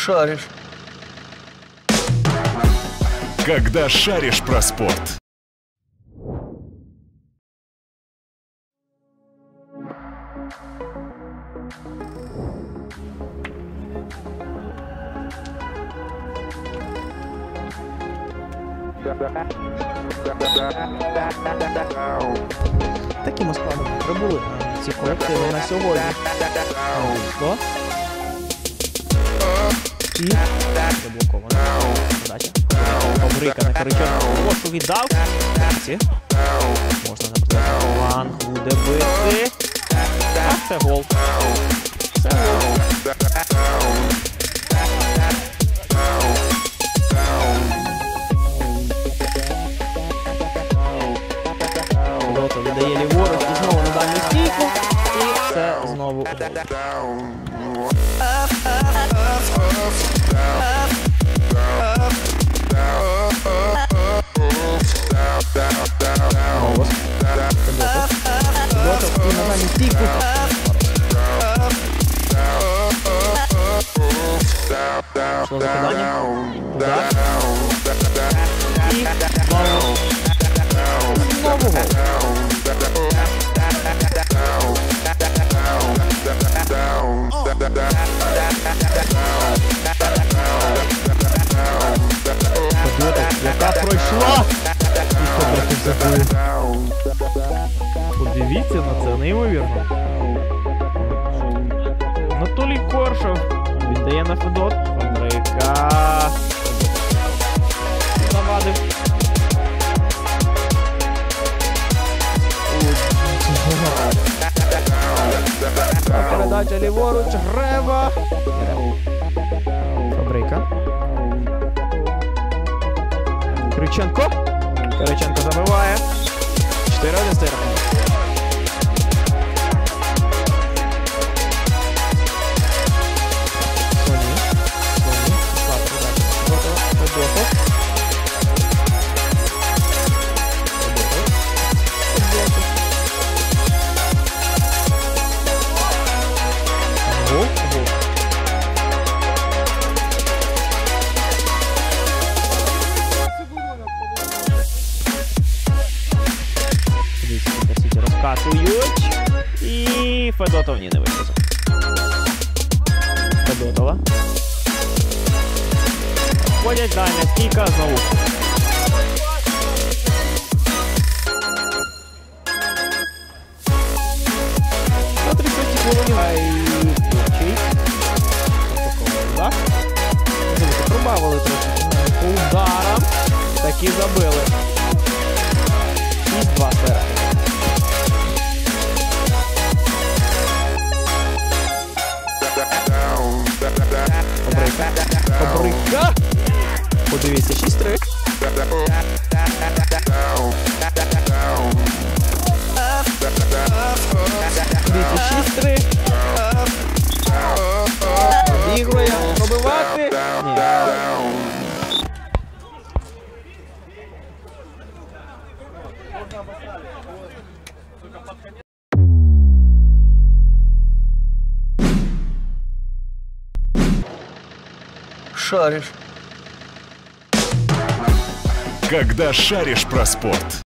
Шаришь. Когда шаришь про спорт. Такими складами прибули ці колективи на сьогодні. Хто? І заблоковано. Подача. Фабрика на Кириченко. Прошу віддав. Ці. Можна запитати. Фланг буде бити. А це гол. Це гол. Лото віддає ліворуч і знову на дальню стійку. І це знову гол. Пішло закидання. Удар. І знову. Знову гол. Федотов, яка пройшла. І Федотов забив. Подивіться на це, неймовірно. Анатолій Коршов віддає на Федот. Фабрика. Завадив. А Передача ліворуч. Греба. Фабрика. Криченко. Кириченко забиває. 4-1 стає Сіті розкатують. І Федотов ні не вийшло. Федотова. Ходять далі, стійка знову. На 30 хвилині грає Курчий. Удар. Дивіться, Пробавили трохи по ударам. Такі забили. Фабрика. Фабрика. Подивіться, 6-3. Дивіться, 6-3. Обігрує. Пробивати. Ні. Шаришь. Когда шаришь про спорт.